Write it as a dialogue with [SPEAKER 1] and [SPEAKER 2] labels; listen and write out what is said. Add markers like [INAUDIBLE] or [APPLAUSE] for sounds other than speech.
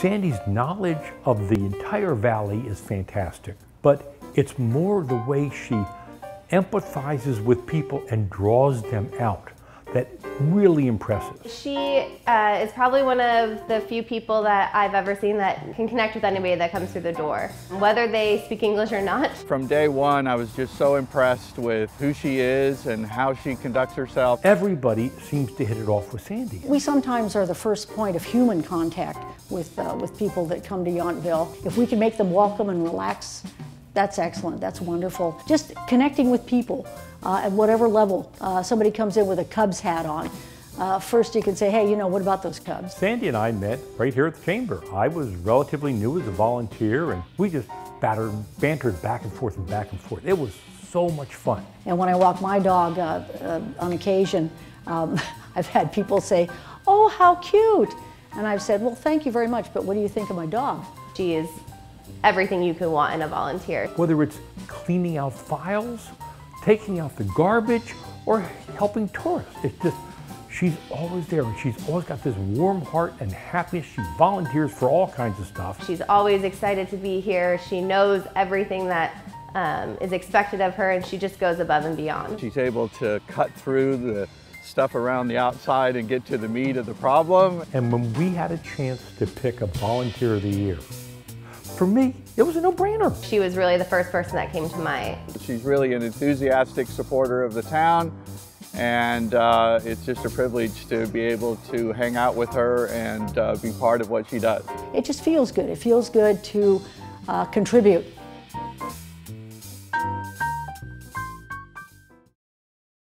[SPEAKER 1] Sandy's knowledge of the entire valley is fantastic, but it's more the way she empathizes with people and draws them out that really impresses.
[SPEAKER 2] She uh, is probably one of the few people that I've ever seen that can connect with anybody that comes through the door, whether they speak English or not. [LAUGHS]
[SPEAKER 3] From day one, I was just so impressed with who she is and how she conducts herself.
[SPEAKER 1] Everybody seems to hit it off with Sandy.
[SPEAKER 4] We sometimes are the first point of human contact with, uh, with people that come to Yountville. If we can make them welcome and relax, that's excellent, that's wonderful. Just connecting with people uh, at whatever level. Uh, somebody comes in with a Cubs hat on. Uh, first you can say, hey, you know, what about those Cubs?
[SPEAKER 1] Sandy and I met right here at the chamber. I was relatively new as a volunteer and we just battered, bantered back and forth and back and forth. It was so much fun.
[SPEAKER 4] And when I walk my dog uh, uh, on occasion, um, [LAUGHS] I've had people say, oh, how cute. And I've said, well, thank you very much, but what do you think of my dog?
[SPEAKER 2] She is everything you could want in a volunteer.
[SPEAKER 1] Whether it's cleaning out files, taking out the garbage, or helping tourists. It's just, she's always there and she's always got this warm heart and happiness. She volunteers for all kinds of stuff.
[SPEAKER 2] She's always excited to be here. She knows everything that um, is expected of her and she just goes above and beyond.
[SPEAKER 3] She's able to cut through the stuff around the outside and get to the meat of the problem.
[SPEAKER 1] And when we had a chance to pick a volunteer of the year, for me, it was a no-brainer.
[SPEAKER 2] She was really the first person that came to mind.
[SPEAKER 3] She's really an enthusiastic supporter of the town and uh, it's just a privilege to be able to hang out with her and uh, be part of what she does.
[SPEAKER 4] It just feels good. It feels good to uh, contribute